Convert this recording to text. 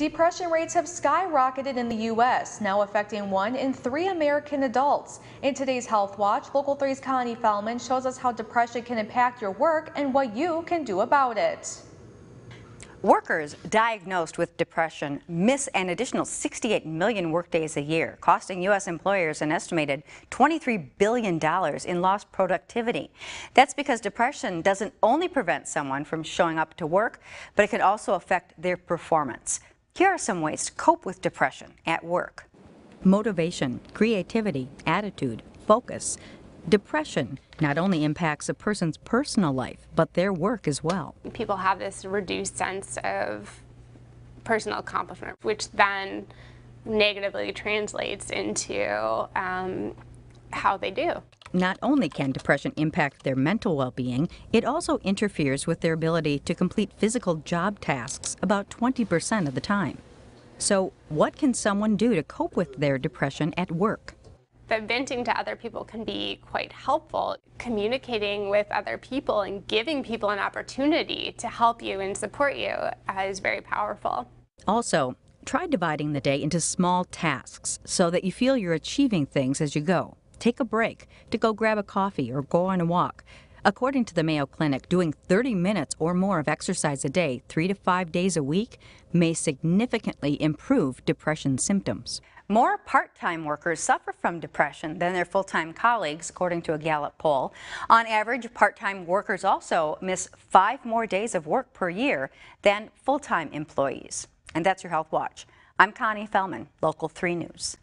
Depression rates have skyrocketed in the U.S., now affecting one in three American adults. In today's Health Watch, Local 3's Connie Fellman shows us how depression can impact your work and what you can do about it. Workers diagnosed with depression miss an additional 68 million workdays a year, costing U.S. employers an estimated $23 billion in lost productivity. That's because depression doesn't only prevent someone from showing up to work, but it can also affect their performance. Here are some ways to cope with depression at work. Motivation, creativity, attitude, focus. Depression not only impacts a person's personal life, but their work as well. People have this reduced sense of personal accomplishment, which then negatively translates into um, how they do. Not only can depression impact their mental well being, it also interferes with their ability to complete physical job tasks about 20% of the time. So, what can someone do to cope with their depression at work? But venting to other people can be quite helpful. Communicating with other people and giving people an opportunity to help you and support you uh, is very powerful. Also, try dividing the day into small tasks so that you feel you're achieving things as you go take a break to go grab a coffee or go on a walk. According to the Mayo Clinic, doing 30 minutes or more of exercise a day, three to five days a week, may significantly improve depression symptoms. More part time workers suffer from depression than their full time colleagues, according to a Gallup poll. On average, part time workers also miss five more days of work per year than full time employees. And that's your Health Watch. I'm Connie Fellman, Local 3 News.